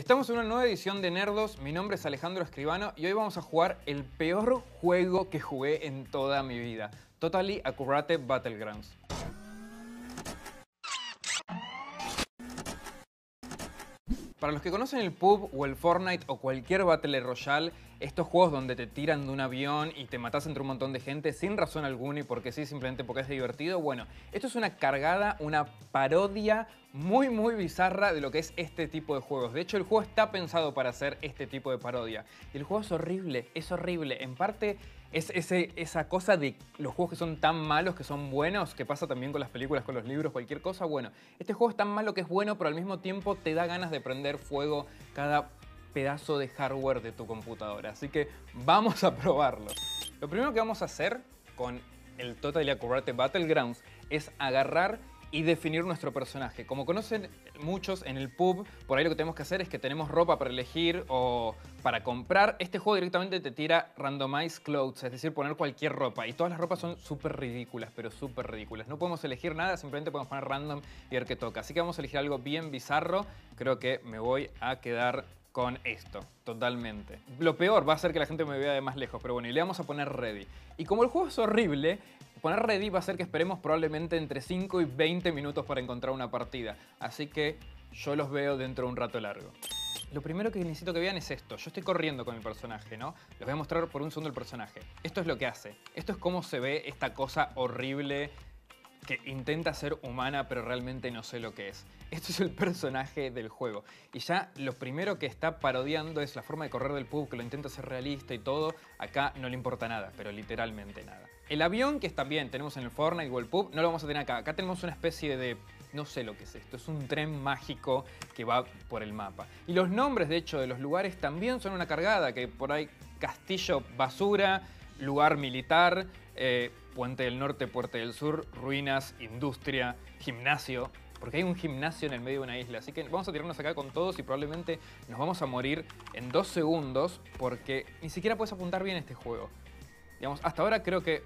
Estamos en una nueva edición de Nerdos, mi nombre es Alejandro Escribano y hoy vamos a jugar el peor juego que jugué en toda mi vida, Totally Accurate Battlegrounds. Para los que conocen el PUB o el Fortnite o cualquier Battle Royale, estos juegos donde te tiran de un avión y te matas entre un montón de gente sin razón alguna y porque sí, simplemente porque es divertido, bueno, esto es una cargada, una parodia muy muy bizarra de lo que es este tipo de juegos. De hecho, el juego está pensado para hacer este tipo de parodia. Y el juego es horrible, es horrible. En parte es esa cosa de los juegos que son tan malos que son buenos, que pasa también con las películas, con los libros, cualquier cosa. Bueno, este juego es tan malo que es bueno, pero al mismo tiempo te da ganas de prender fuego cada pedazo de hardware de tu computadora. Así que vamos a probarlo. Lo primero que vamos a hacer con el Total Accurate Battlegrounds es agarrar y definir nuestro personaje. Como conocen muchos en el pub, por ahí lo que tenemos que hacer es que tenemos ropa para elegir o para comprar. Este juego directamente te tira randomize clothes, es decir, poner cualquier ropa. Y todas las ropas son súper ridículas, pero súper ridículas. No podemos elegir nada, simplemente podemos poner random y ver qué toca. Así que vamos a elegir algo bien bizarro. Creo que me voy a quedar con esto, totalmente. Lo peor va a ser que la gente me vea de más lejos, pero bueno, y le vamos a poner ready. Y como el juego es horrible, poner ready va a ser que esperemos probablemente entre 5 y 20 minutos para encontrar una partida. Así que yo los veo dentro de un rato largo. Lo primero que necesito que vean es esto. Yo estoy corriendo con mi personaje, ¿no? Les voy a mostrar por un segundo el personaje. Esto es lo que hace. Esto es cómo se ve esta cosa horrible que intenta ser humana pero realmente no sé lo que es. Esto es el personaje del juego. Y ya lo primero que está parodiando es la forma de correr del pub, que lo intenta ser realista y todo. Acá no le importa nada, pero literalmente nada. El avión, que también tenemos en el Fortnite o el pub, no lo vamos a tener acá. Acá tenemos una especie de... No sé lo que es esto, es un tren mágico que va por el mapa. Y los nombres, de hecho, de los lugares también son una cargada, que por ahí Castillo Basura, lugar militar, eh, Puente del Norte, Puerta del Sur, ruinas, industria, gimnasio, porque hay un gimnasio en el medio de una isla. Así que vamos a tirarnos acá con todos y probablemente nos vamos a morir en dos segundos porque ni siquiera puedes apuntar bien este juego. Digamos, hasta ahora creo que...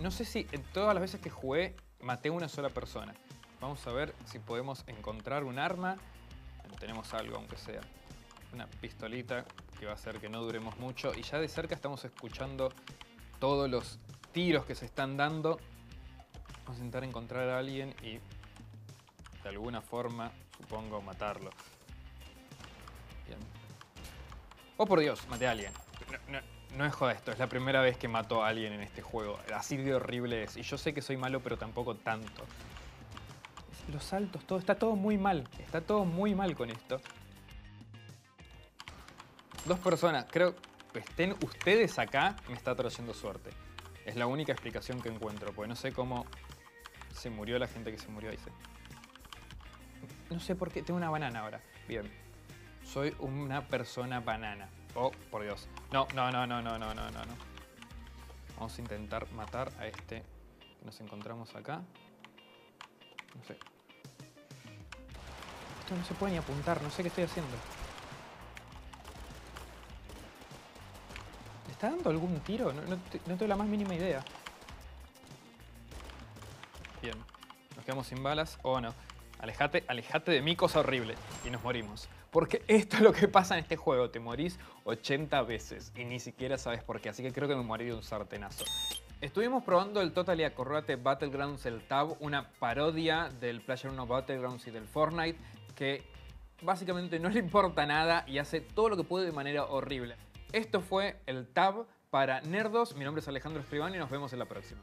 No sé si en todas las veces que jugué maté a una sola persona. Vamos a ver si podemos encontrar un arma. Tenemos algo, aunque sea. Una pistolita que va a hacer que no duremos mucho. Y ya de cerca estamos escuchando todos los tiros que se están dando. Vamos a intentar encontrar a alguien y de alguna forma, supongo, matarlo. Oh, por Dios, maté a alguien. No, es joda esto, es la primera vez que mato a alguien en este juego. Así de horrible es. Y yo sé que soy malo, pero tampoco tanto. Los saltos, todo, está todo muy mal. Está todo muy mal con esto. Dos personas, creo que estén ustedes acá, me está trayendo suerte. Es la única explicación que encuentro, porque no sé cómo se murió la gente que se murió ahí. No sé por qué, tengo una banana ahora. Bien, soy una persona banana. Oh, por Dios. No, no, no, no, no, no, no, no. Vamos a intentar matar a este que nos encontramos acá. No sé. Esto no se puede ni apuntar, no sé qué estoy haciendo. Está dando algún tiro? No, tengo la más mínima idea. Bien, nos quedamos sin balas. Oh, no. Alejate, alejate de mí, cosa horrible. Y nos morimos. Porque esto es lo que pasa en este juego. Te morís 80 veces y ni siquiera sabes por qué. Así que creo que me morí de un sartenazo. Estuvimos probando el Totally Accurate Battlegrounds, el Tab, una parodia del Player 1 Battlegrounds y del Fortnite que básicamente no le importa nada y hace todo lo que puede de manera horrible. Esto fue el Tab para Nerdos. Mi nombre es Alejandro Escribano y nos vemos en la próxima.